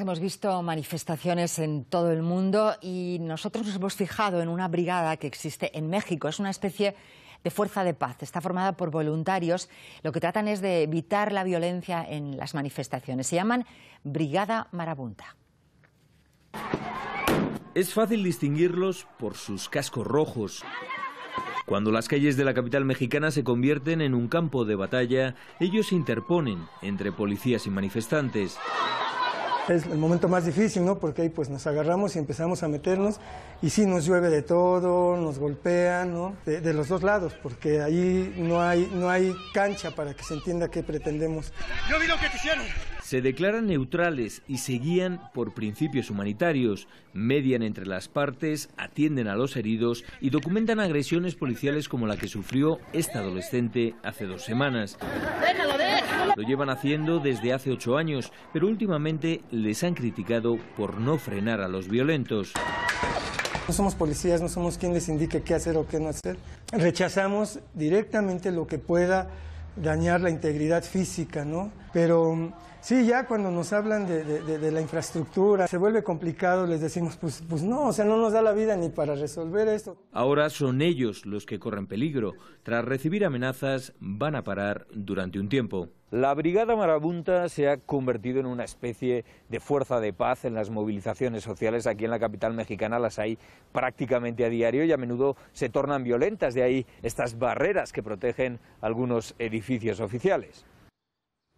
Hemos visto manifestaciones en todo el mundo y nosotros nos hemos fijado en una brigada que existe en México. Es una especie de fuerza de paz. Está formada por voluntarios. Lo que tratan es de evitar la violencia en las manifestaciones. Se llaman Brigada Marabunta. Es fácil distinguirlos por sus cascos rojos. Cuando las calles de la capital mexicana se convierten en un campo de batalla, ellos se interponen entre policías y manifestantes es el momento más difícil, ¿no? Porque ahí pues nos agarramos y empezamos a meternos y sí nos llueve de todo, nos golpean, ¿no? De, los dos lados, porque ahí no hay, no hay cancha para que se entienda qué pretendemos. Yo vi lo que te hicieron. Se declaran neutrales y se guían por principios humanitarios, median entre las partes, atienden a los heridos y documentan agresiones policiales como la que sufrió esta adolescente hace dos semanas. ¡Déjalo, déjalo! Lo llevan haciendo desde hace ocho años, pero últimamente les han criticado por no frenar a los violentos. No somos policías, no somos quien les indique qué hacer o qué no hacer. Rechazamos directamente lo que pueda dañar la integridad física, ¿no? Pero Sí, ya cuando nos hablan de, la infraestructura, se vuelve complicado, les decimos, pues, pues no, o sea, no nos da la vida ni para resolver esto. Ahora son ellos los que corren peligro. Tras recibir amenazas, van a parar durante un tiempo. La Brigada Marabunta se ha convertido en una especie de fuerza de paz en las movilizaciones sociales. Aquí en la capital mexicana las hay prácticamente a diario y a menudo se tornan violentas. De ahí estas barreras que protegen algunos edificios oficiales.